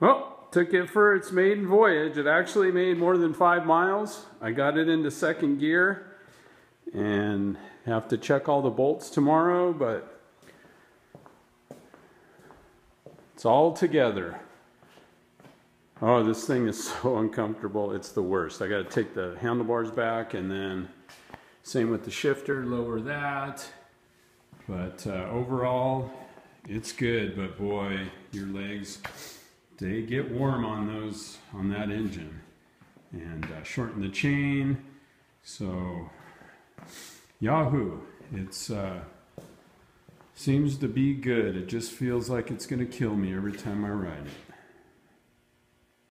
Well, took it for its maiden voyage. It actually made more than five miles. I got it into second gear and have to check all the bolts tomorrow, but it's all together. Oh, this thing is so uncomfortable. It's the worst. I got to take the handlebars back and then same with the shifter, lower that. But uh, overall, it's good, but boy, your legs, they get warm on those, on that engine. And uh, shorten the chain. So, Yahoo, it's, uh, seems to be good. It just feels like it's going to kill me every time I ride it.